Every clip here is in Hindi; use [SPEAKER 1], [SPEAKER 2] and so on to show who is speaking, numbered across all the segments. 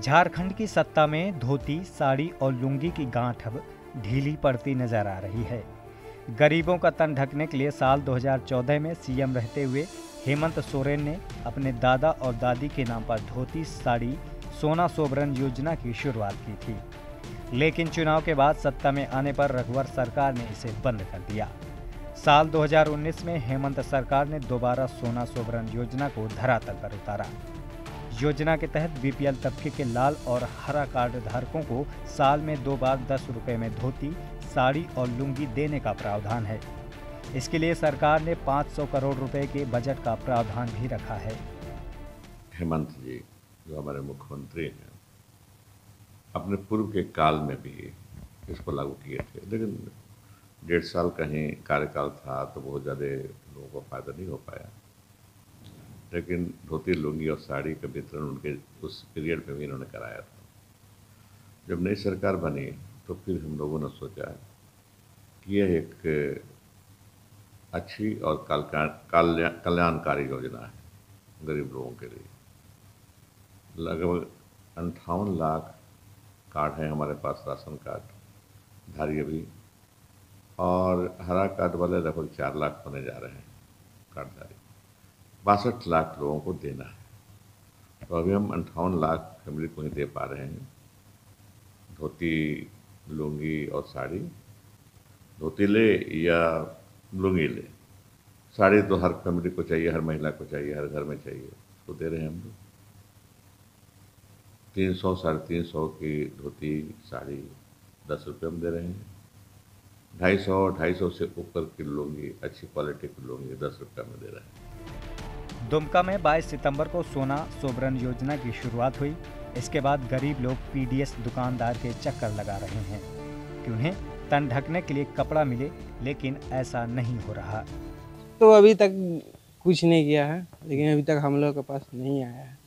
[SPEAKER 1] झारखंड की सत्ता में धोती, साड़ी और लुंगी की गांठ अब ढीली पड़ती नज़र आ रही है। गरीबों का तन ढकने के लिए साल 2014 में सीएम रहते हुए हेमंत सोरेन ने अपने दादा और दादी के नाम पर धोती, साड़ी, सोना सोबरन योजना की शुरुआत की थी। लेकिन चुनाव के बाद सत्ता में आने पर रघुवर सरकार ने इसे बंद कर दिया। साल 2019 में हेमंत सरकार ने दोबारा सोना सोबरन योजना को धरातल पर उतारा। योजना के तहत बीपीएल तबके के लाल और हरा कार्ड धारकों को साल में दो बार दस रुपए में धोती, साड़ी और लुंगी देने का प्रावधान है। इसके लिए सरकार ने 500 करोड़ रुपए के बजट का प्रावधान भी रखा है।
[SPEAKER 2] हेमंत जी, जो हमारे मुख्यमंत्री हैं, अपने पूर्व के काल में भी इसको लागू किए थे। लेकिन डेढ़ साल कहीं कार्यकाल था तो बहुत ज़्यादा लोगों को फ़ायदा नहीं हो पाया। लेकिन धोती लुंगी और साड़ी का वितरण उनके उस पीरियड में भी इन्होंने कराया था। जब नई सरकार बनी तो फिर हम लोगों ने सोचा कि यह एक अच्छी और कल्याण कल्याणकारी योजना है गरीब लोगों के लिए। लगभग अंठावन लाख कार्ड हैं हमारे पास, राशन कार्ड, धारी अभी, और हरा कार्ड वाले लगभग चार लाख होने जा रहे हैं कार्डधारी बासठ लाख लोगों को देना है। तो अभी हम अंठावन लाख फैमिली को ही दे पा रहे हैं। धोती, लुंगी और साड़ी। धोती ले या लुंगी ले साड़ी तो हर फैमिली को चाहिए, हर महिला को चाहिए, हर घर में चाहिए। उसको दे रहे हैं हम लोग। तीन सौ, साढ़े तीन सौ की धोती, साड़ी दस रुपये में दे रहे हैं। ढाई सौ ढाई सौ से ऊपर की लुंगी, अच्छी क्वालिटी की लुंगी दस रुपये में दे रहे हैं।
[SPEAKER 1] दुमका में 22 सितंबर को सोना सोबरन योजना की शुरुआत हुई। इसके बाद गरीब लोग पीडीएस दुकानदार के चक्कर लगा रहे हैं। कि उन्हें तन ढकने के लिए कपड़ा मिले, लेकिन ऐसा नहीं हो रहा।
[SPEAKER 3] तो अभी तक कुछ नहीं किया है, लेकिन अभी तक हम लोग के पास नहीं आया है।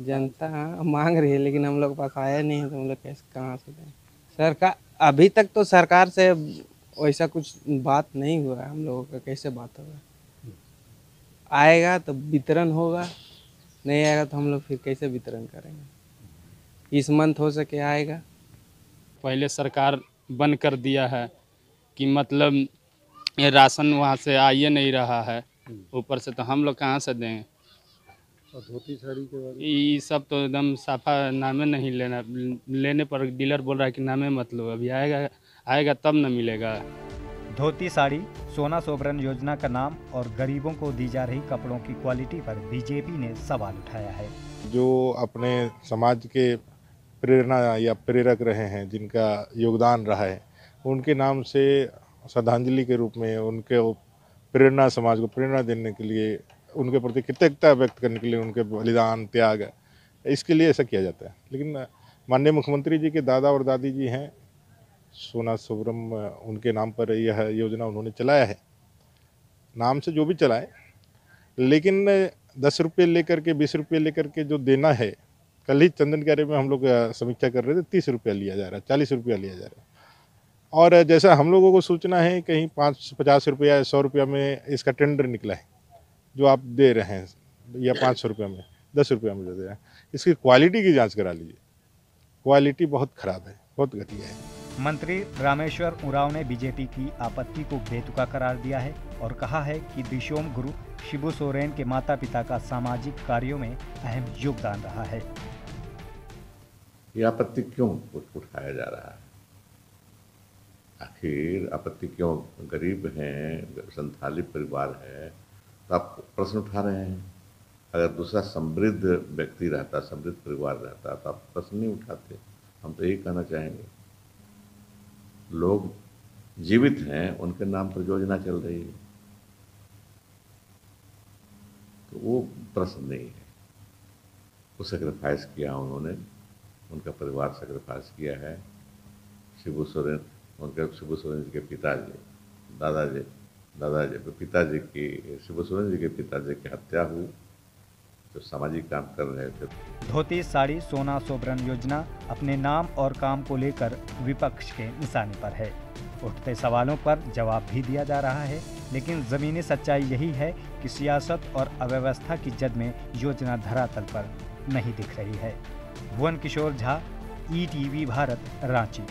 [SPEAKER 3] जनता मांग रही है, लेकिन हम लोग के पास आया नहीं है तो हम लोग कैसे, कहाँ से दें? सरकार, अभी तक तो सरकार से वैसा कुछ बात नहीं हुआ है, हम लोगों का कैसे बात होगा? आएगा तो वितरण होगा नहीं आएगा तो हम लोग फिर कैसे वितरण करेंगे? इस मंथ हो सके आएगा।
[SPEAKER 4] पहले सरकार बंद कर दिया है कि मतलब ये राशन वहाँ से आ ही नहीं रहा है ऊपर से तो हम लोग कहाँ से दें?
[SPEAKER 5] और धोती साड़ी के बारे
[SPEAKER 4] ये सब तो एकदम साफा नामे नहीं लेना लेने पर डीलर बोल रहा है कि नामे मत लो अभी आएगा आएगा तब न मिलेगा।
[SPEAKER 1] धोती साड़ी सोना सोबरन योजना का नाम और गरीबों को दी जा रही कपड़ों की क्वालिटी पर बीजेपी ने सवाल उठाया है।
[SPEAKER 5] जो अपने समाज के प्रेरणा या प्रेरक रहे हैं, जिनका योगदान रहा है, उनके नाम से श्रद्धांजलि के रूप में उनके प्रेरणा समाज को प्रेरणा देने के लिए, उनके प्रति कृतज्ञता व्यक्त करने के लिए उनके बलिदान, त्याग, इसके लिए ऐसा किया जाता है। लेकिन माननीय मुख्यमंत्री जी के दादा और दादी जी हैं सोना सुब्रम उनके नाम पर यह योजना उन्होंने चलाया है। नाम से जो भी चलाए, लेकिन दस रुपये लेकर के, बीस रुपये लेकर के जो देना है, कल ही चंदन कार्य में हम लोग समीक्षा कर रहे थे, तीस रुपया लिया जा रहा है, चालीस रुपया लिया जा रहा है। और जैसा हम लोगों को सूचना है, कहीं पाँच, पचास रुपया, सौ रुपया में इसका टेंडर निकला है, जो आप दे रहे हैं, या पाँच सौ रुपये में, दस रुपये में दे रहे हैं, इसकी क्वालिटी की जाँच करा लीजिए। क्वालिटी बहुत ख़राब है। बहुत घटिया है
[SPEAKER 1] मंत्री रामेश्वर उरांव ने बीजेपी की आपत्ति को बेतुका करार दिया है और कहा है कि दिशोम गुरु शिबू सोरेन के माता पिता का सामाजिक कार्यों में अहम योगदान रहा है।
[SPEAKER 2] ये आपत्ति क्यों उठाया जा रहा है? आखिर आपत्ति क्यों? गरीब हैं संथाली परिवार है तो आप प्रश्न उठा रहे हैं। अगर दूसरा समृद्ध व्यक्ति रहता समृद्ध परिवार रहता तो आप प्रश्न नहीं उठाते। हम तो यही कहना चाहेंगे। लोग जीवित हैं, उनके नाम पर योजना चल रही है। तो वो प्रश्न नहीं है। वो सेक्रीफाइस किया उन्होंने, उनका परिवार सेक्रीफाइस किया है। शिबू सोरेन, उनके, शिबू सोरेन जी के पिताजी, दादाजी दादाजी पिताजी की, शिबू सोरेन जी के पिताजी की हत्या हुई। जो सामाजिक काम कर रहे थे।
[SPEAKER 1] धोती, साड़ी, सोना, सोबरन योजना अपने नाम और काम को लेकर विपक्ष के निशाने पर है। उठते सवालों पर जवाब भी दिया जा रहा है, लेकिन ज़मीनी सच्चाई यही है कि सियासत और अव्यवस्था की जद में योजना धरातल पर नहीं दिख रही है। Bhuvan Kishore Jha E TV Bharat, Ranchi.